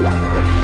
Huh?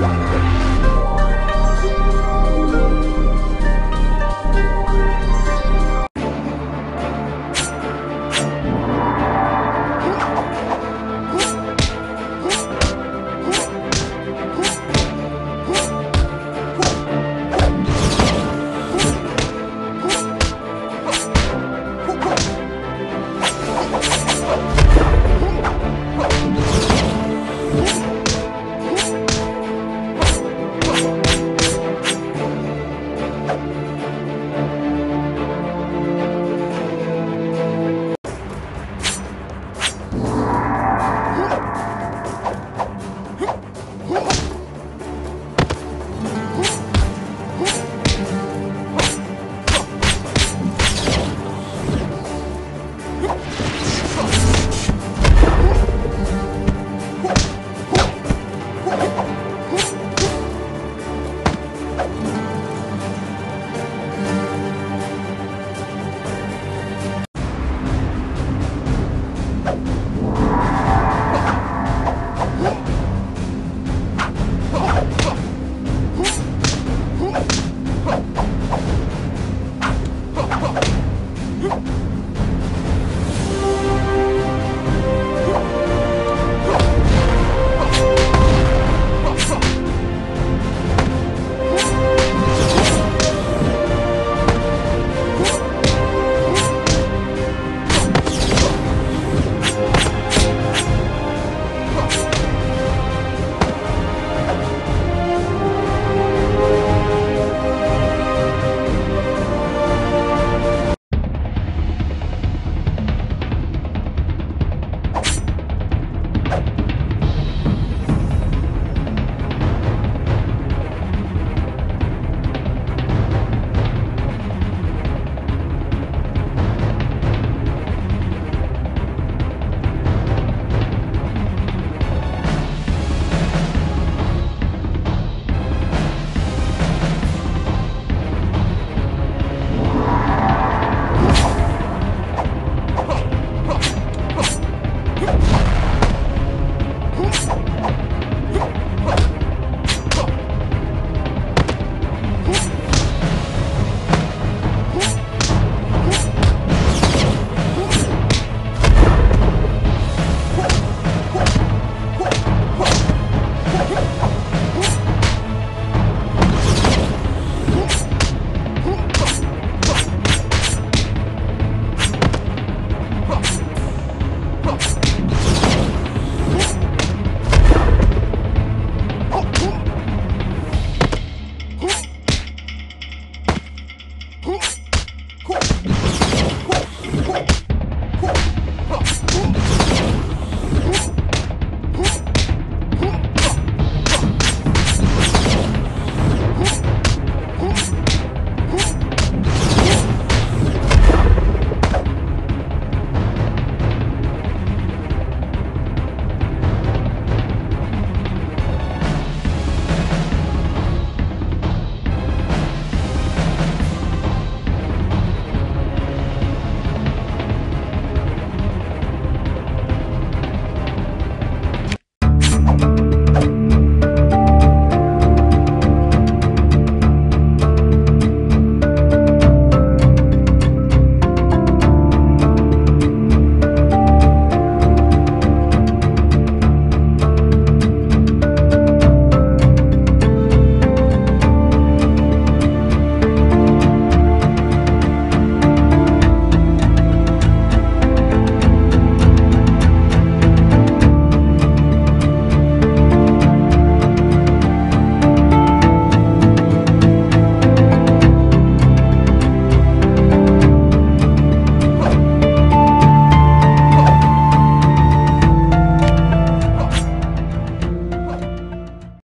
Música